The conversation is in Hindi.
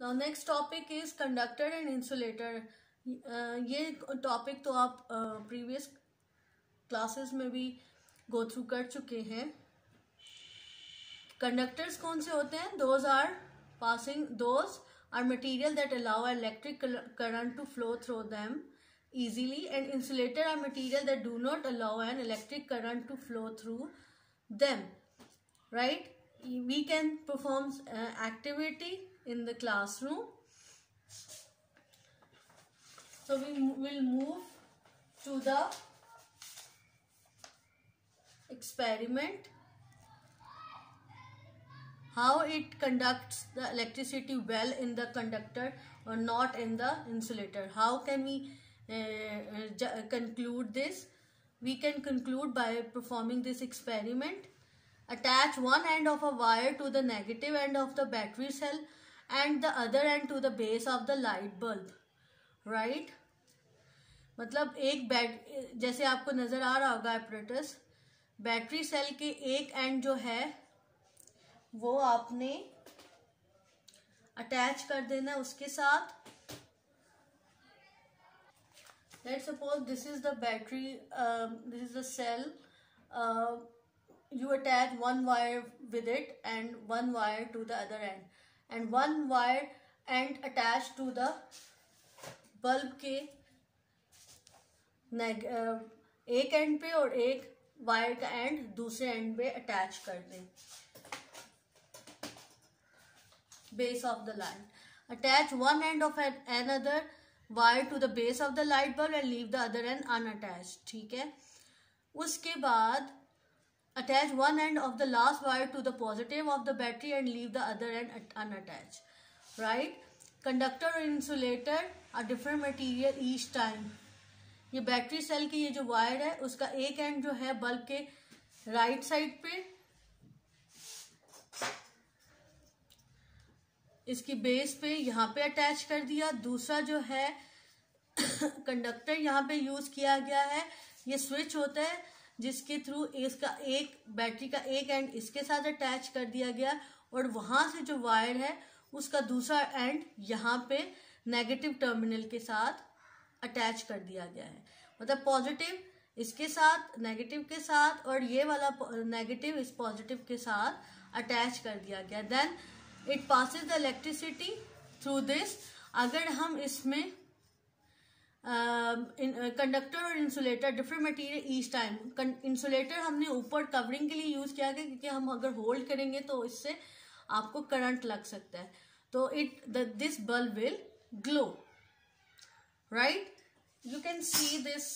Now next topic is conductor and insulator ये टॉपिक तो आप प्रीवियस uh, क्लासेस में भी गो थ्रू कर चुके हैं। कंडक्टर्स कौन से होते हैं? Those are passing those are material that allow electric current to flow through them easily. And insulator are material that do not allow an electric current to flow through them right? We can perform uh, activity in the classroom. So we will move to the experiment. How it conducts the electricity well in the conductor or not in the insulator. How can we uh, uh, conclude this? We can conclude by performing this experiment. Attach one end of a wire to the negative end of the battery cell and the other end to the base of the light bulb right मतलब एक बैट जैसे आपको नज़र आ रहा होगा एपरेटस बैटरी सेल के एक एंड जो है वो आपने अटैच कर देना है उसके साथ let suppose this is the battery this is the cell you attach one wire with it and one wire to the other end. And one wire and attach to the bulb के एक एंड पे और एक वायर का एंड दूसरे एंड पे अटैच कर दें. Base of the light attach one end of an other wire to the base of the light bulb and leave the other end unattach ठीक है? उसके बाद Attach one end of the last wire to the positive of the battery and leave the other end unattached. Right? Conductor or insulator are different material each time. ये बैटरी सेल की ये जो वायर है उसका एक एंड जो है बल्ब के राइट साइड पे इसकी बेस पे यहाँ पे अटैच कर दिया दूसरा जो है कंडक्टर यहाँ पे यूज़ किया गया है ये स्विच होता है जिसके थ्रू इसका एक बैटरी का एक एंड इसके साथ अटैच कर दिया गया और वहाँ से जो वायर है, उसका दूसरा एंड यहाँ पे नेगेटिव टर्मिनल के साथ अटैच कर दिया गया है। मतलब पॉजिटिव इसके साथ नेगेटिव के साथ और ये वाला नेगेटिव इस पॉजिटिव के साथ अटैच कर दिया गया। Then it passes the electricity through this अगर हम इसमें कंडक्टर और insulator different material each time insulator हमने ऊपर कवरिंग के लिए यूज़ किया गया क्योंकि हम अगर होल्ड करेंगे तो इससे आपको करंट लग सकता है. तो it this bulb will glow right you can see this